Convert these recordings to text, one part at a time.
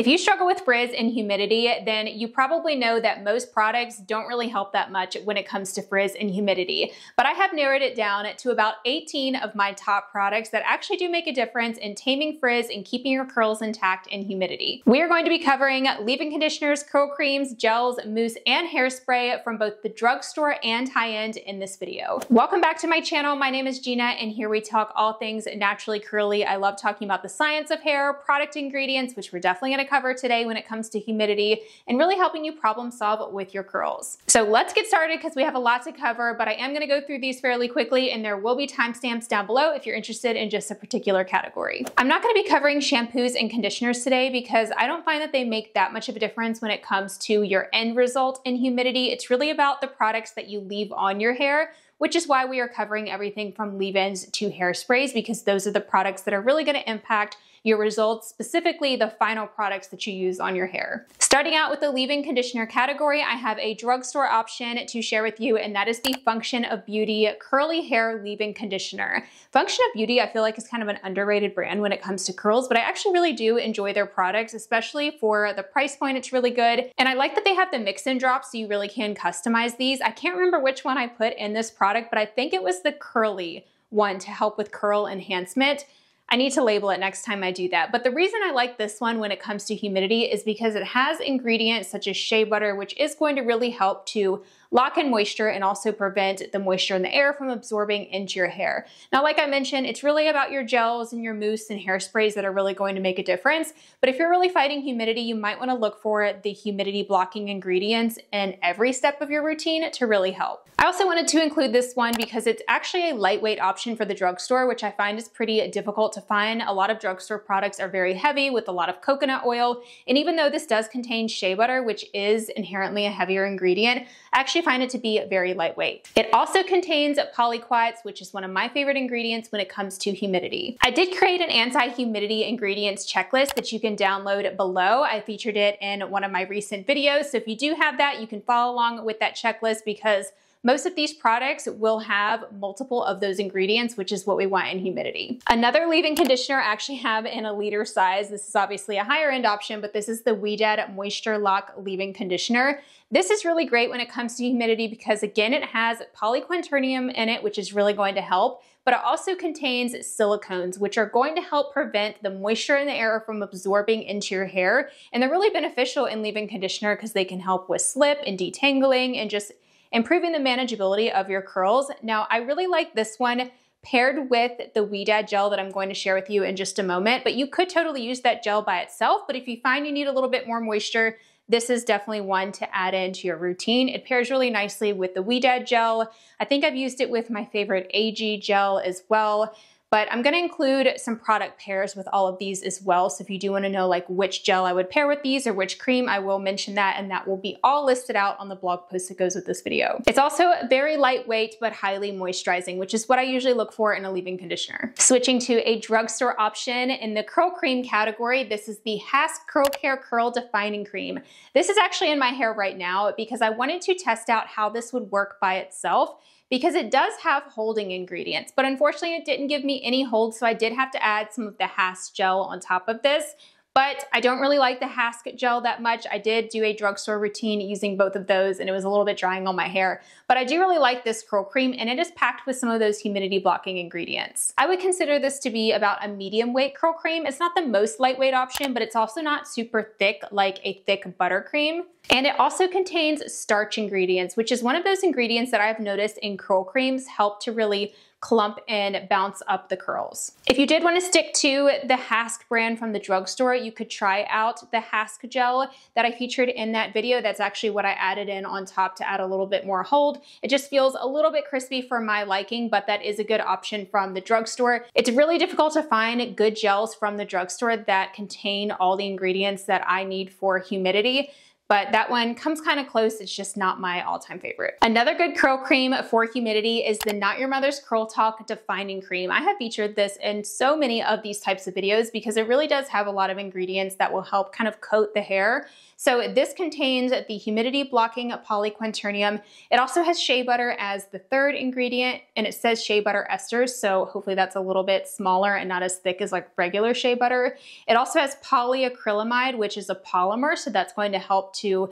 If you struggle with frizz and humidity, then you probably know that most products don't really help that much when it comes to frizz and humidity. But I have narrowed it down to about 18 of my top products that actually do make a difference in taming frizz and keeping your curls intact in humidity. We are going to be covering leave-in conditioners, curl creams, gels, mousse, and hairspray from both the drugstore and high-end in this video. Welcome back to my channel. My name is Gena, and here we talk all things naturally curly. I love talking about the science of hair, product ingredients, which we're definitely gonna cover today when it comes to humidity and really helping you problem solve with your curls. So let's get started because we have a lot to cover, but I am gonna go through these fairly quickly and there will be timestamps down below if you're interested in just a particular category. I'm not gonna be covering shampoos and conditioners today because I don't find that they make that much of a difference when it comes to your end result in humidity. It's really about the products that you leave on your hair which is why we are covering everything from leave-ins to hairsprays because those are the products that are really gonna impact your results, specifically the final products that you use on your hair. Starting out with the leave-in conditioner category, I have a drugstore option to share with you, and that is the Function of Beauty Curly Hair Leave-In Conditioner. Function of Beauty, I feel like is kind of an underrated brand when it comes to curls, but I actually really do enjoy their products, especially for the price point, it's really good. And I like that they have the mix-in drops, so you really can customize these. I can't remember which one I put in this product, but I think it was the curly one to help with curl enhancement. I need to label it next time I do that. But the reason I like this one when it comes to humidity is because it has ingredients such as shea butter, which is going to really help to lock in moisture and also prevent the moisture in the air from absorbing into your hair. Now, like I mentioned, it's really about your gels and your mousse and hairsprays that are really going to make a difference. But if you're really fighting humidity, you might wanna look for the humidity blocking ingredients in every step of your routine to really help. I also wanted to include this one because it's actually a lightweight option for the drugstore, which I find is pretty difficult to find. A lot of drugstore products are very heavy with a lot of coconut oil. And even though this does contain shea butter, which is inherently a heavier ingredient, I actually find it to be very lightweight. It also contains polyquats, which is one of my favorite ingredients when it comes to humidity. I did create an anti-humidity ingredients checklist that you can download below. I featured it in one of my recent videos. So if you do have that, you can follow along with that checklist because most of these products will have multiple of those ingredients, which is what we want in humidity. Another leave-in conditioner I actually have in a liter size. This is obviously a higher end option, but this is the Ouidad Moisture Lock Leave-In Conditioner. This is really great when it comes to humidity because again, it has polyquaternium in it, which is really going to help but it also contains silicones, which are going to help prevent the moisture in the air from absorbing into your hair. And they're really beneficial in leave-in conditioner because they can help with slip and detangling and just improving the manageability of your curls. Now, I really like this one paired with the Ouidad gel that I'm going to share with you in just a moment, but you could totally use that gel by itself, but if you find you need a little bit more moisture, this is definitely one to add into your routine. It pairs really nicely with the Ouidad gel. I think I've used it with my favorite AG gel as well. But I'm gonna include some product pairs with all of these as well. So if you do wanna know like which gel I would pair with these or which cream, I will mention that and that will be all listed out on the blog post that goes with this video. It's also very lightweight but highly moisturizing, which is what I usually look for in a leave-in conditioner. Switching to a drugstore option in the curl cream category, this is the Hask Curl Care Curl Defining Cream. This is actually in my hair right now because I wanted to test out how this would work by itself because it does have holding ingredients, but unfortunately it didn't give me any hold, so I did have to add some of the Hask gel on top of this. But I don't really like the Hask gel that much. I did do a drugstore routine using both of those and it was a little bit drying on my hair. But I do really like this curl cream and it is packed with some of those humidity blocking ingredients. I would consider this to be about a medium weight curl cream. It's not the most lightweight option, but it's also not super thick like a thick buttercream. And it also contains starch ingredients, which is one of those ingredients that I've noticed in curl creams help to really clump and bounce up the curls. If you did want to stick to the Hask brand from the drugstore, you could try out the Hask gel that I featured in that video. That's actually what I added in on top to add a little bit more hold. It just feels a little bit crispy for my liking, but that is a good option from the drugstore. It's really difficult to find good gels from the drugstore that contain all the ingredients that I need for humidity. But that one comes kind of close. It's just not my all-time favorite. Another good curl cream for humidity is the Not Your Mother's Curl Talk Defining Cream. I have featured this in so many of these types of videos because it really does have a lot of ingredients that will help kind of coat the hair. So this contains the humidity blocking polyquaternium. It also has shea butter as the third ingredient and it says shea butter esters. So hopefully that's a little bit smaller and not as thick as like regular shea butter. It also has polyacrylamide, which is a polymer. So that's going to help to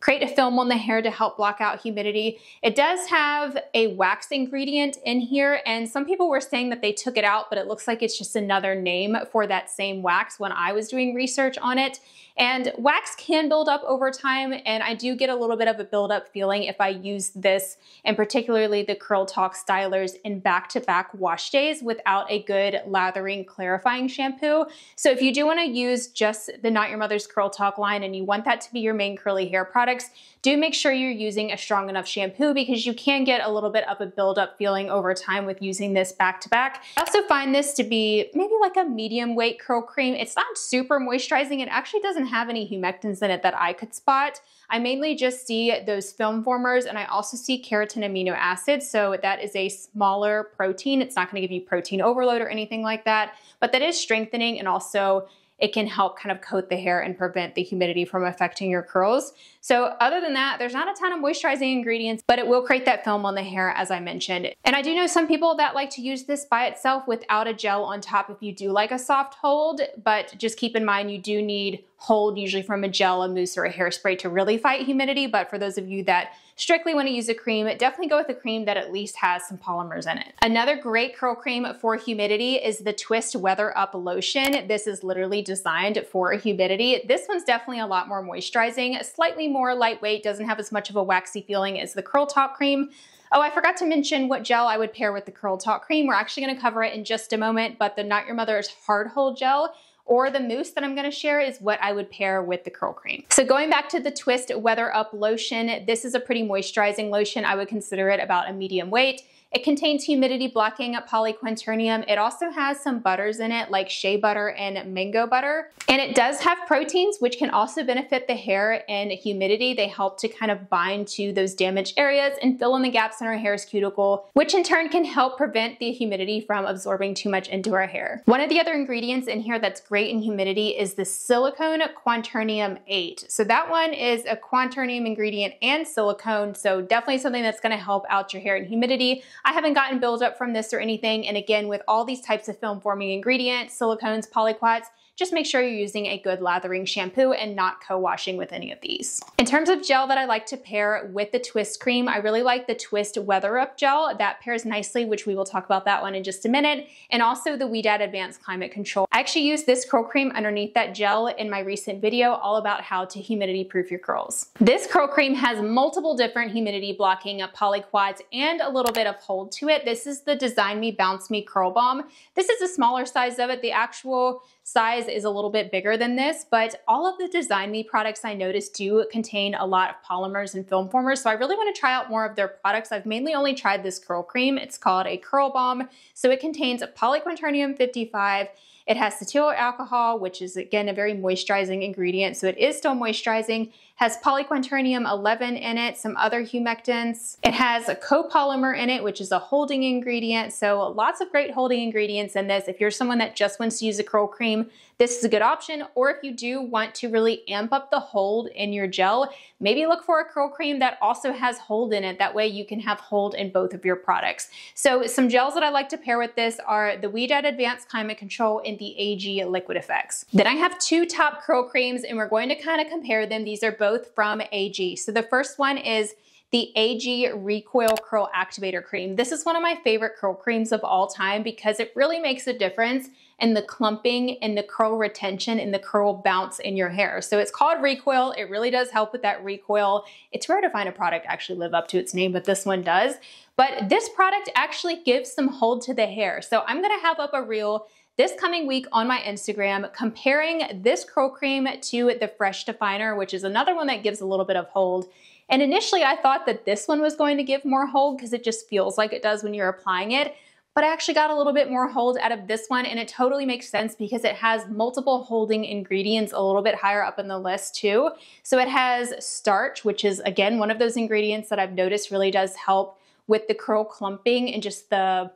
create a film on the hair to help block out humidity. It does have a wax ingredient in here and some people were saying that they took it out but it looks like it's just another name for that same wax when I was doing research on it. And wax can build up over time, and I do get a little bit of a buildup feeling if I use this, and particularly the Curl Talk Stylers in back-to-back -back wash days without a good lathering, clarifying shampoo. So if you do wanna use just the Not Your Mother's Curl Talk line and you want that to be your main curly hair products, do make sure you're using a strong enough shampoo because you can get a little bit of a buildup feeling over time with using this back to back. I also find this to be maybe like a medium weight curl cream. It's not super moisturizing. It actually doesn't have any humectants in it that I could spot. I mainly just see those film formers and I also see keratin amino acids. So that is a smaller protein. It's not gonna give you protein overload or anything like that, but that is strengthening and also it can help kind of coat the hair and prevent the humidity from affecting your curls. So other than that, there's not a ton of moisturizing ingredients, but it will create that film on the hair as I mentioned. And I do know some people that like to use this by itself without a gel on top if you do like a soft hold, but just keep in mind you do need hold usually from a gel, a mousse, or a hairspray to really fight humidity. But for those of you that strictly want to use a cream, definitely go with a cream that at least has some polymers in it. Another great curl cream for humidity is the Twist Weather Up Lotion. This is literally designed for humidity. This one's definitely a lot more moisturizing, slightly more lightweight, doesn't have as much of a waxy feeling as the Curl Talk cream. Oh, I forgot to mention what gel I would pair with the Curl Talk cream. We're actually gonna cover it in just a moment, but the Not Your Mother's Hard Hold Gel or the mousse that I'm gonna share is what I would pair with the curl cream. So going back to the Twist Weather Up lotion, this is a pretty moisturizing lotion. I would consider it about a medium weight. It contains humidity blocking polyquaternium. It also has some butters in it like shea butter and mango butter. And it does have proteins which can also benefit the hair and humidity. They help to kind of bind to those damaged areas and fill in the gaps in our hair's cuticle, which in turn can help prevent the humidity from absorbing too much into our hair. One of the other ingredients in here that's great in humidity is the silicone quaternium 8. So that one is a quaternium ingredient and silicone, so definitely something that's gonna help out your hair and humidity. I haven't gotten buildup from this or anything. And again, with all these types of film forming ingredients, silicones, polyquats, just make sure you're using a good lathering shampoo and not co-washing with any of these. In terms of gel that I like to pair with the Twist cream, I really like the Twist Weather Up gel. That pairs nicely, which we will talk about that one in just a minute, and also the Ouidad Advanced Climate Control. I actually used this curl cream underneath that gel in my recent video all about how to humidity proof your curls. This curl cream has multiple different humidity blocking polyquats and a little bit of hold to it. This is the DesignMe Bounce Me Curl Balm. This is a smaller size of it. The actual size is a little bit bigger than this, but all of the DesignMe products I noticed do contain a lot of polymers and film formers, so I really wanna try out more of their products. I've mainly only tried this curl cream. It's called a Curl Balm, so it contains a polyquaternium 55, it has cetyl alcohol, which is again a very moisturizing ingredient, so it is still moisturizing has polyquaternium 11 in it, some other humectants. It has a copolymer in it, which is a holding ingredient. So lots of great holding ingredients in this. If you're someone that just wants to use a curl cream, this is a good option. Or if you do want to really amp up the hold in your gel, maybe look for a curl cream that also has hold in it. That way you can have hold in both of your products. So some gels that I like to pair with this are the Ouidad Advanced Climate Control and the AG Liquid Effects. Then I have two top curl creams and we're going to kind of compare them. These are both both from AG. So the first one is the AG Recoil Curl Activator Cream. This is one of my favorite curl creams of all time because it really makes a difference in the clumping and the curl retention and the curl bounce in your hair. So it's called Recoil. It really does help with that recoil. It's rare to find a product actually live up to its name, but this one does. But this product actually gives some hold to the hair. So I'm gonna have up a reel this coming week on my Instagram comparing this curl cream to the Fresh Definer, which is another one that gives a little bit of hold. And initially I thought that this one was going to give more hold because it just feels like it does when you're applying it. but I actually got a little bit more hold out of this one and it totally makes sense because it has multiple holding ingredients a little bit higher up in the list too. So it has starch, which is again one of those ingredients that I've noticed really does help with the curl clumping and just the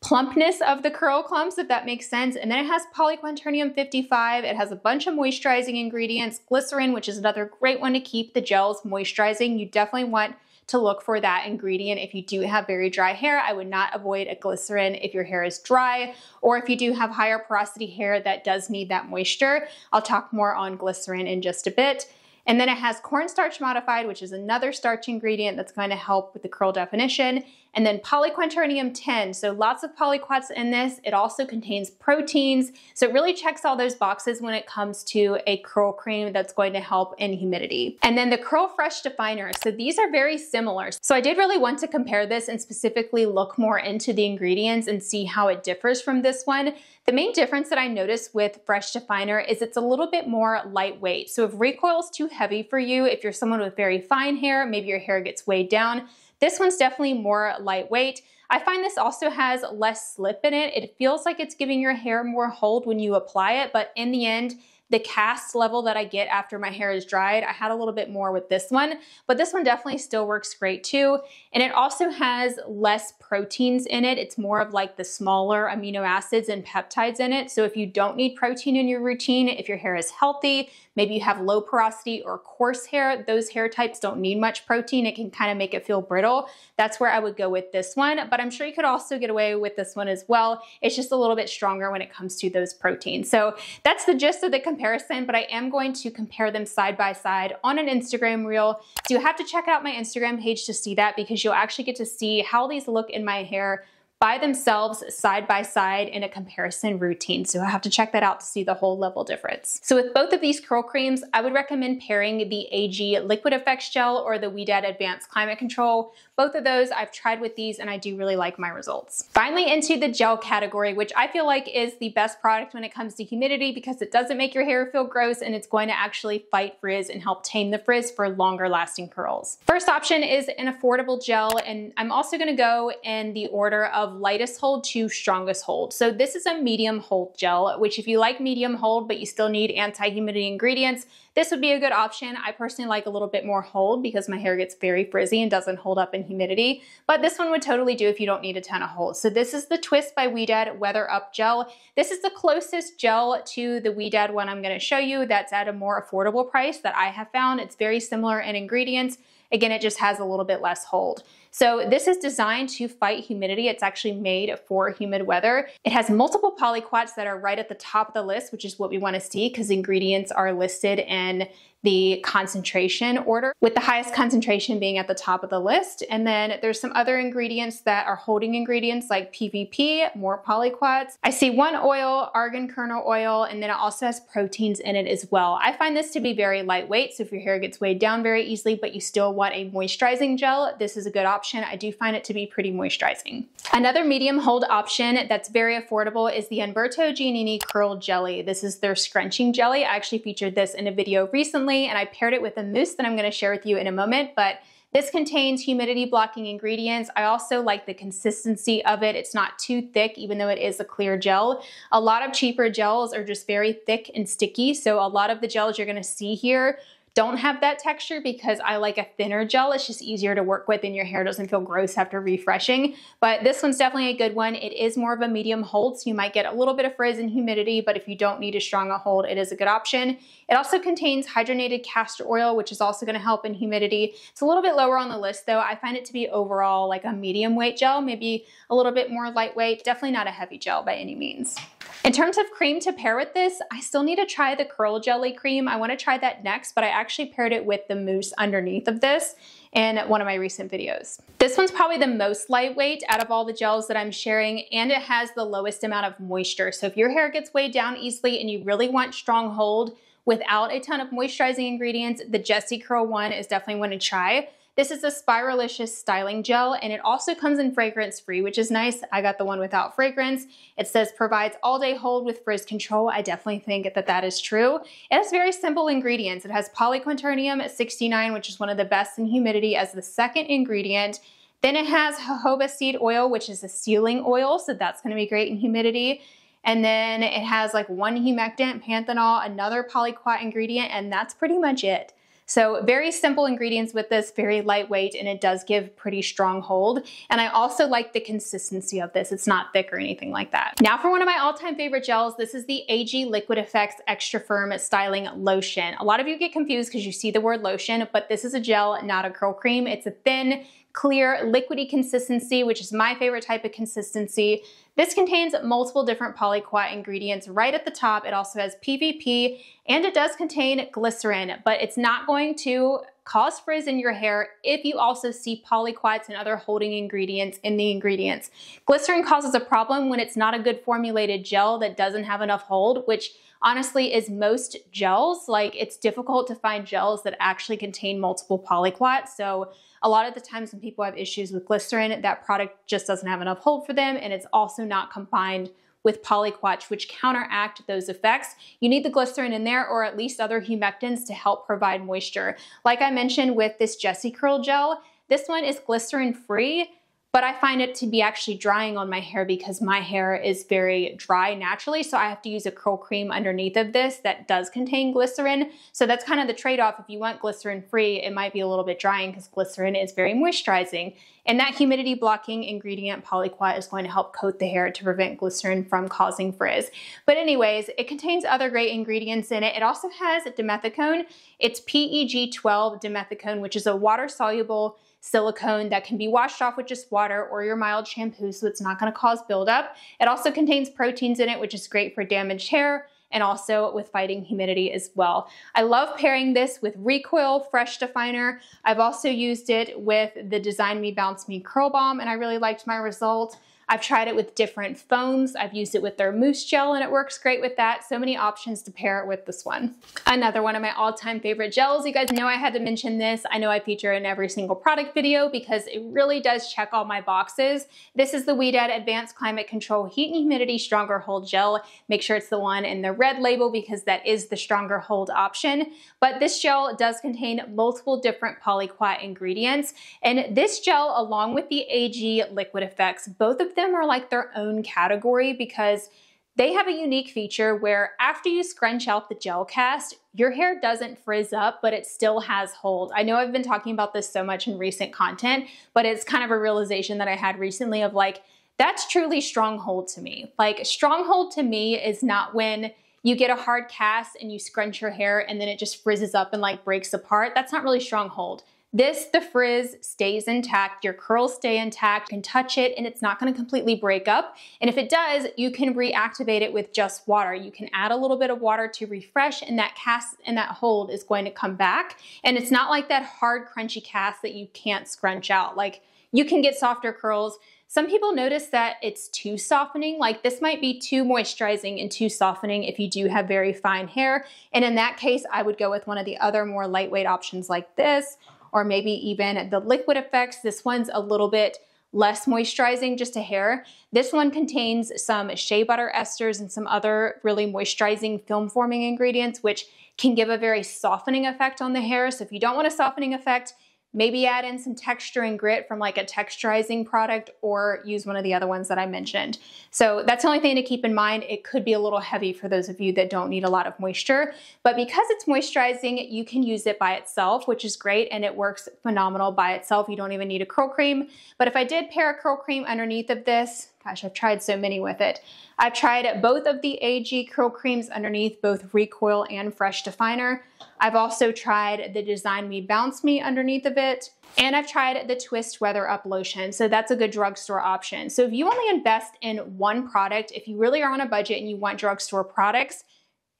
plumpness of the curl clumps, if that makes sense. And then it has polyquaternium 55. It has a bunch of moisturizing ingredients, glycerin, which is another great one to keep the gels moisturizing. You definitely want to look for that ingredient if you do have very dry hair. I would not avoid a glycerin if your hair is dry or if you do have higher porosity hair that does need that moisture. I'll talk more on glycerin in just a bit. And then it has cornstarch modified, which is another starch ingredient that's going to help with the curl definition. And then polyquaternium 10, so lots of polyquats in this. It also contains proteins, so it really checks all those boxes when it comes to a curl cream that's going to help in humidity. And then the Curl Fresh Definer, so these are very similar. So I did really want to compare this and specifically look more into the ingredients and see how it differs from this one. The main difference that I noticed with Fresh Definer is it's a little bit more lightweight. So if recoil is too heavy for you, if you're someone with very fine hair, maybe your hair gets weighed down, this one's definitely more lightweight. I find this also has less slip in it. It feels like it's giving your hair more hold when you apply it, but in the end, the cast level that I get after my hair is dried, I had a little bit more with this one, but this one definitely still works great too. And it also has less proteins in it. It's more of like the smaller amino acids and peptides in it. So if you don't need protein in your routine, if your hair is healthy, maybe you have low porosity or coarse hair, those hair types don't need much protein. It can kind of make it feel brittle. That's where I would go with this one, but I'm sure you could also get away with this one as well. It's just a little bit stronger when it comes to those proteins. So that's the gist of the comparison, but I am going to compare them side by side on an Instagram reel. So you have to check out my Instagram page to see that because you'll actually get to see how these look in my hair by themselves side by side in a comparison routine. So I have to check that out to see the whole level difference. So with both of these curl creams, I would recommend pairing the AG Liquid Effects Gel or the Ouidad Advanced Climate Control. Both of those I've tried with these and I do really like my results. Finally into the gel category, which I feel like is the best product when it comes to humidity because it doesn't make your hair feel gross and it's going to actually fight frizz and help tame the frizz for longer lasting curls. First option is an affordable gel and I'm also gonna go in the order of of lightest hold to strongest hold. So this is a medium hold gel, which if you like medium hold, but you still need anti-humidity ingredients, this would be a good option. I personally like a little bit more hold because my hair gets very frizzy and doesn't hold up in humidity, but this one would totally do if you don't need a ton of hold. So this is the Twist by Ouidad Weather Up Gel. This is the closest gel to the Ouidad one I'm gonna show you that's at a more affordable price that I have found. It's very similar in ingredients. Again, it just has a little bit less hold. So this is designed to fight humidity. It's actually made for humid weather. It has multiple polyquats that are right at the top of the list, which is what we wanna see because ingredients are listed in the concentration order, with the highest concentration being at the top of the list. And then there's some other ingredients that are holding ingredients like PVP, more polyquats. I see one oil, argan kernel oil, and then it also has proteins in it as well. I find this to be very lightweight, so if your hair gets weighed down very easily, but you still want a moisturizing gel, this is a good option. I do find it to be pretty moisturizing. Another medium hold option that's very affordable is the Umberto Giannini Curl Jelly. This is their scrunching jelly. I actually featured this in a video recently recently and I paired it with a mousse that I'm gonna share with you in a moment, but this contains humidity blocking ingredients. I also like the consistency of it. It's not too thick, even though it is a clear gel. A lot of cheaper gels are just very thick and sticky. So a lot of the gels you're gonna see here don't have that texture because I like a thinner gel. It's just easier to work with and your hair doesn't feel gross after refreshing. But this one's definitely a good one. It is more of a medium hold, so you might get a little bit of frizz and humidity, but if you don't need as strong a hold, it is a good option. It also contains hydrogenated castor oil, which is also gonna help in humidity. It's a little bit lower on the list though. I find it to be overall like a medium weight gel, maybe a little bit more lightweight, definitely not a heavy gel by any means. In terms of cream to pair with this, I still need to try the Curl Jelly cream. I wanna try that next, but I actually paired it with the mousse underneath of this in one of my recent videos. This one's probably the most lightweight out of all the gels that I'm sharing, and it has the lowest amount of moisture. So if your hair gets weighed down easily and you really want strong hold without a ton of moisturizing ingredients, the Jessicurl one is definitely one to try. This is a Spiralicious styling gel and it also comes in fragrance free, which is nice. I got the one without fragrance. It says provides all day hold with frizz control. I definitely think that that is true. It has very simple ingredients. It has polyquaternium 69, which is one of the best in humidity as the second ingredient. Then it has jojoba seed oil, which is a sealing oil, so that's going to be great in humidity. And then it has like one humectant, panthenol, another polyquat ingredient, and that's pretty much it. So very simple ingredients with this, very lightweight, and it does give pretty strong hold. And I also like the consistency of this. It's not thick or anything like that. Now for one of my all-time favorite gels, this is the AG Liquid Effects Extra Firm Styling Lotion. A lot of you get confused because you see the word lotion, but this is a gel, not a curl cream. It's a thin, clear, liquidy consistency, which is my favorite type of consistency. This contains multiple different polyquat ingredients right at the top. It also has PVP and it does contain glycerin, but it's not going to cause frizz in your hair if you also see polyquats and other holding ingredients in the ingredients. Glycerin causes a problem when it's not a good formulated gel that doesn't have enough hold, which honestly is most gels. Like it's difficult to find gels that actually contain multiple polyquats. So a lot of the times when people have issues with glycerin, that product just doesn't have enough hold for them and it's also not combined with polyquats, which counteract those effects. You need the glycerin in there or at least other humectants to help provide moisture. Like I mentioned with this Jessicurl gel, this one is glycerin free, but I find it to be actually drying on my hair because my hair is very dry naturally. So I have to use a curl cream underneath of this that does contain glycerin. So that's kind of the trade-off. If you want glycerin free, it might be a little bit drying because glycerin is very moisturizing. And that humidity blocking ingredient polyquat is going to help coat the hair to prevent glycerin from causing frizz. But anyways, it contains other great ingredients in it. It also has dimethicone. It's PEG12 dimethicone, which is a water soluble silicone that can be washed off with just water or your mild shampoo so it's not going to cause buildup. It also contains proteins in it, which is great for damaged hair and also with fighting humidity as well. I love pairing this with Recoil Fresh Definer. I've also used it with the DesignMe Bounce Me Curl Balm and I really liked my result. I've tried it with different foams. I've used it with their mousse gel and it works great with that. So many options to pair it with this one. Another one of my all-time favorite gels. You guys know I had to mention this. I know I feature in every single product video because it really does check all my boxes. This is the Ouidad Advanced Climate Control Heat and Humidity Stronger Hold Gel. Make sure it's the one in the red label because that is the stronger hold option. But this gel does contain multiple different polyquat ingredients. And this gel, along with the AG Liquid Effects, both of them are like their own category because they have a unique feature where after you scrunch out the gel cast, your hair doesn't frizz up, but it still has hold. I know I've been talking about this so much in recent content, but it's kind of a realization that I had recently of like, that's truly stronghold to me. Like, stronghold to me is not when you get a hard cast and you scrunch your hair and then it just frizzes up and like breaks apart. That's not really stronghold. This, the frizz stays intact, your curls stay intact, you can touch it and it's not gonna completely break up. And if it does, you can reactivate it with just water. You can add a little bit of water to refresh and that cast and that hold is going to come back. And it's not like that hard crunchy cast that you can't scrunch out. Like you can get softer curls. Some people notice that it's too softening, like this might be too moisturizing and too softening if you do have very fine hair. And in that case, I would go with one of the other more lightweight options like this or maybe even the liquid effects. This one's a little bit less moisturizing just a hair. This one contains some shea butter esters and some other really moisturizing film forming ingredients, which can give a very softening effect on the hair. So if you don't want a softening effect, Maybe add in some texture and grit from like a texturizing product or use one of the other ones that I mentioned. So that's the only thing to keep in mind. It could be a little heavy for those of you that don't need a lot of moisture, but because it's moisturizing, you can use it by itself, which is great and it works phenomenal by itself. You don't even need a curl cream. But if I did pair a curl cream underneath of this, Gosh, I've tried so many with it. I've tried both of the AG curl creams underneath both Recoil and Fresh Definer. I've also tried the DesignMe Bounce Me underneath of it. And I've tried the Twist Weather Up Lotion. So that's a good drugstore option. So if you only invest in one product, if you really are on a budget and you want drugstore products,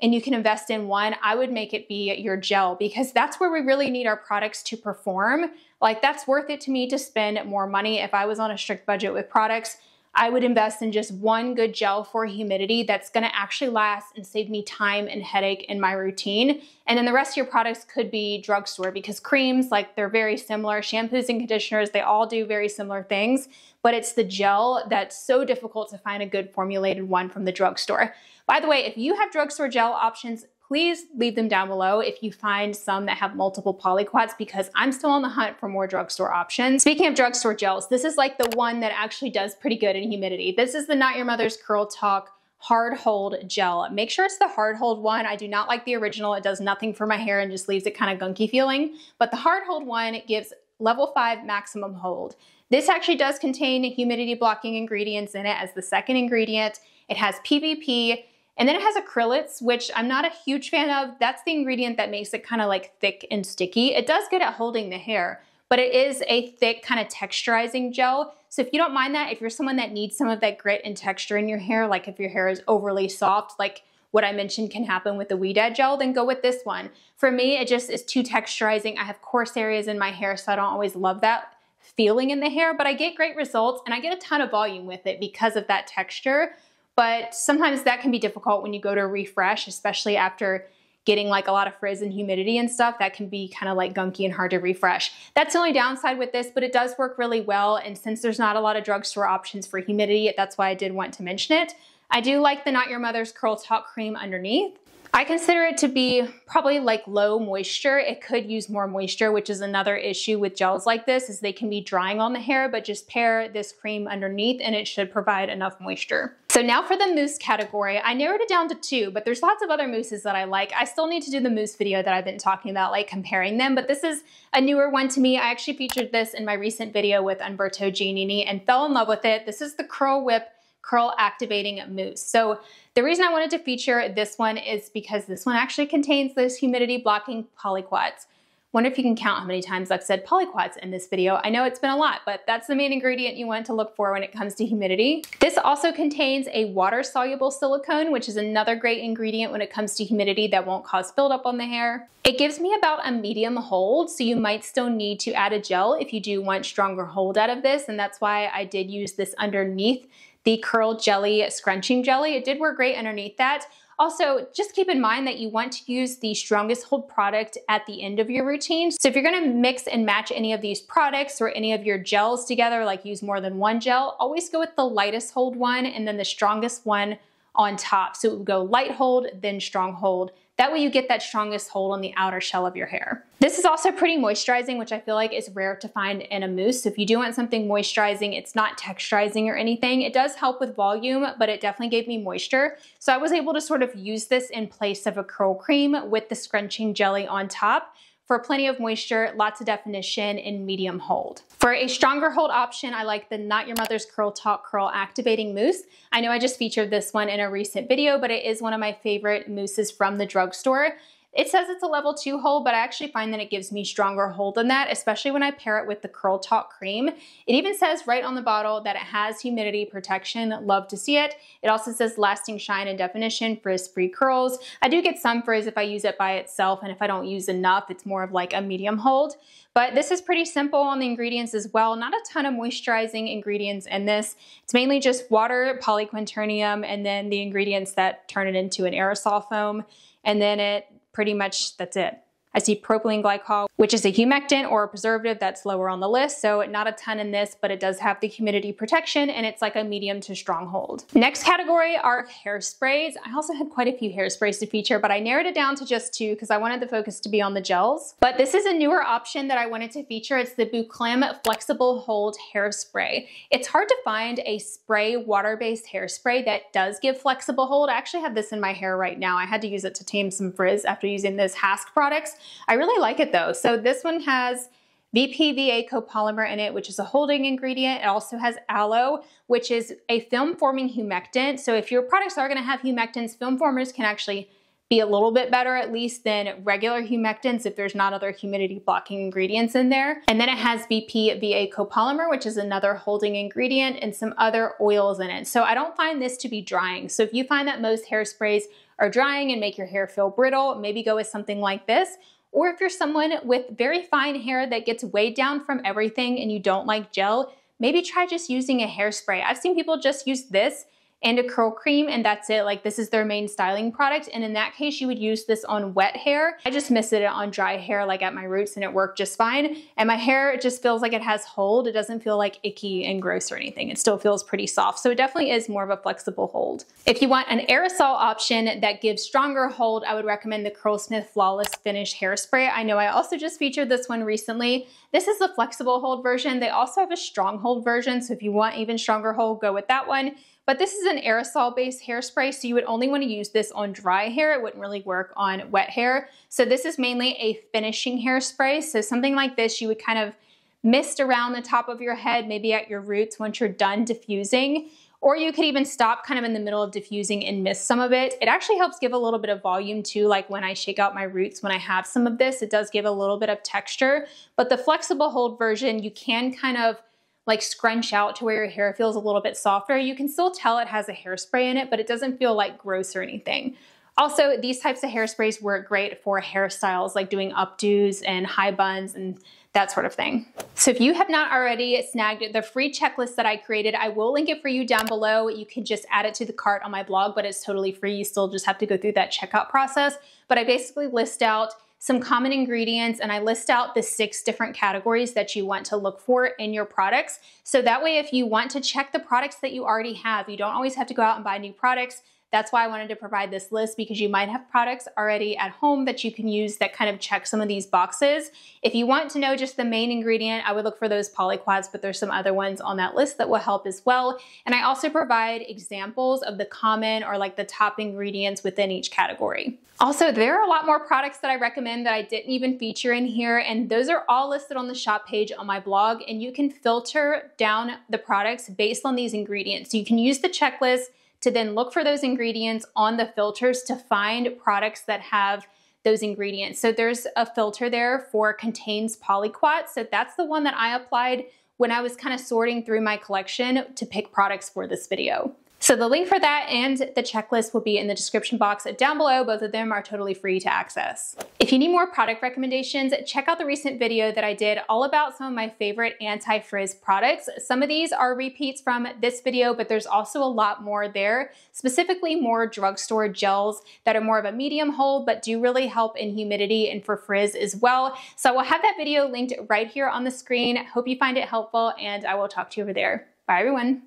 and you can invest in one, I would make it be your gel because that's where we really need our products to perform. Like that's worth it to me to spend more money if I was on a strict budget with products. I would invest in just one good gel for humidity that's gonna actually last and save me time and headache in my routine. And then the rest of your products could be drugstore because creams, like they're very similar. Shampoos and conditioners, they all do very similar things, but it's the gel that's so difficult to find a good formulated one from the drugstore. By the way, if you have drugstore gel options, please leave them down below if you find some that have multiple polyquats because I'm still on the hunt for more drugstore options. Speaking of drugstore gels, this is like the one that actually does pretty good in humidity. This is the Not Your Mother's Curl Talk hard hold gel. Make sure it's the hard hold one. I do not like the original. It does nothing for my hair and just leaves it kind of gunky feeling. But the hard hold one gives level five maximum hold. This actually does contain humidity blocking ingredients in it as the second ingredient. It has PVP and then it has acrylates, which I'm not a huge fan of. That's the ingredient that makes it kind of like thick and sticky. It does good at holding the hair, but it is a thick kind of texturizing gel. So if you don't mind that, if you're someone that needs some of that grit and texture in your hair, like if your hair is overly soft, like what I mentioned can happen with the Ouidad gel, then go with this one. For me, it just is too texturizing. I have coarse areas in my hair, so I don't always love that feeling in the hair, but I get great results and I get a ton of volume with it because of that texture. But sometimes that can be difficult when you go to refresh, especially after getting like a lot of frizz and humidity and stuff. That can be kind of like gunky and hard to refresh. That's the only downside with this, but it does work really well. And since there's not a lot of drugstore options for humidity, that's why I did want to mention it. I do like the Not Your Mother's Curl Talk Cream underneath. I consider it to be probably like low moisture. It could use more moisture, which is another issue with gels like this is they can be drying on the hair, but just pair this cream underneath and it should provide enough moisture. So now for the mousse category, I narrowed it down to two, but there's lots of other mousses that I like. I still need to do the mousse video that I've been talking about, like comparing them, but this is a newer one to me. I actually featured this in my recent video with Umberto Giannini and fell in love with it. This is the Curl Whip Curl Activating Mousse. So the reason I wanted to feature this one is because this one actually contains those humidity blocking polyquats. Wonder if you can count how many times I've said polyquats in this video. I know it's been a lot, but that's the main ingredient you want to look for when it comes to humidity. This also contains a water-soluble silicone, which is another great ingredient when it comes to humidity that won't cause buildup on the hair. It gives me about a medium hold, so you might still need to add a gel if you do want stronger hold out of this, and that's why I did use this underneath the Curl Jelly Scrunching Jelly. It did work great underneath that. Also, just keep in mind that you want to use the strongest hold product at the end of your routine. So if you're gonna mix and match any of these products or any of your gels together, like use more than one gel, always go with the lightest hold one and then the strongest one on top. So it would go light hold, then strong hold. That way you get that strongest hold on the outer shell of your hair. This is also pretty moisturizing, which I feel like is rare to find in a mousse. So if you do want something moisturizing, it's not texturizing or anything. It does help with volume, but it definitely gave me moisture. So I was able to sort of use this in place of a curl cream with the scrunching jelly on top for plenty of moisture, lots of definition, and medium hold. For a stronger hold option, I like the Not Your Mother's Curl Talk Curl Activating Mousse. I know I just featured this one in a recent video, but it is one of my favorite mousses from the drugstore. It says it's a level two hold, but I actually find that it gives me stronger hold than that, especially when I pair it with the Curl Talk cream. It even says right on the bottle that it has humidity protection. Love to see it. It also says lasting shine and definition, frizz-free curls. I do get some frizz if I use it by itself, and if I don't use enough, it's more of like a medium hold. But this is pretty simple on the ingredients as well. Not a ton of moisturizing ingredients in this. It's mainly just water, polyquaternium, and then the ingredients that turn it into an aerosol foam. And then it pretty much that's it. I see propylene glycol, which is a humectant or a preservative that's lower on the list. So not a ton in this, but it does have the humidity protection and it's like a medium to strong hold. Next category are hairsprays. I also had quite a few hairsprays to feature, but I narrowed it down to just two because I wanted the focus to be on the gels. But this is a newer option that I wanted to feature. It's the Bouclème Flexible Hold Hairspray. It's hard to find a spray water-based hairspray that does give flexible hold. I actually have this in my hair right now. I had to use it to tame some frizz after using those Hask products. I really like it though. So this one has VP/VA copolymer in it, which is a holding ingredient. It also has aloe, which is a film forming humectant. So if your products are gonna have humectants, film formers can actually be a little bit better at least than regular humectants if there's not other humidity blocking ingredients in there. And then it has VP/VA copolymer, which is another holding ingredient and some other oils in it. So I don't find this to be drying. So if you find that most hairsprays are drying and make your hair feel brittle, maybe go with something like this or if you're someone with very fine hair that gets weighed down from everything and you don't like gel, maybe try just using a hairspray. I've seen people just use this and a curl cream and that's it. Like this is their main styling product. And in that case, you would use this on wet hair. I just missed it on dry hair like at my roots and it worked just fine. And my hair, just feels like it has hold. It doesn't feel like icky and gross or anything. It still feels pretty soft. So it definitely is more of a flexible hold. If you want an aerosol option that gives stronger hold, I would recommend the Curlsmith Flawless Finish Hairspray. I know I also just featured this one recently. This is the flexible hold version. They also have a strong hold version. So if you want even stronger hold, go with that one. But this is an aerosol based hairspray, so you would only want to use this on dry hair. It wouldn't really work on wet hair. So this is mainly a finishing hairspray. So something like this, you would kind of mist around the top of your head, maybe at your roots once you're done diffusing. Or you could even stop kind of in the middle of diffusing and mist some of it. It actually helps give a little bit of volume too, like when I shake out my roots, when I have some of this, it does give a little bit of texture. But the flexible hold version, you can kind of like scrunch out to where your hair feels a little bit softer. You can still tell it has a hairspray in it, but it doesn't feel like gross or anything. Also, these types of hairsprays work great for hairstyles like doing updos and high buns and that sort of thing. So if you have not already snagged the free checklist that I created, I will link it for you down below. You can just add it to the cart on my blog, but it's totally free. You still just have to go through that checkout process. But I basically list out some common ingredients and I list out the six different categories that you want to look for in your products. So that way, if you want to check the products that you already have, you don't always have to go out and buy new products. That's why I wanted to provide this list because you might have products already at home that you can use that kind of check some of these boxes. If you want to know just the main ingredient, I would look for those polyquats, but there's some other ones on that list that will help as well. And I also provide examples of the common or like the top ingredients within each category. Also, there are a lot more products that I recommend that I didn't even feature in here, and those are all listed on the shop page on my blog, and you can filter down the products based on these ingredients. So you can use the checklist to then look for those ingredients on the filters to find products that have those ingredients. So there's a filter there for contains polyquat. So that's the one that I applied when I was kind of sorting through my collection to pick products for this video. So the link for that and the checklist will be in the description box down below. Both of them are totally free to access. If you need more product recommendations, check out the recent video that I did all about some of my favorite anti-frizz products. Some of these are repeats from this video, but there's also a lot more there, specifically more drugstore gels that are more of a medium hold, but do really help in humidity and for frizz as well. So I will have that video linked right here on the screen. Hope you find it helpful and I will talk to you over there. Bye everyone.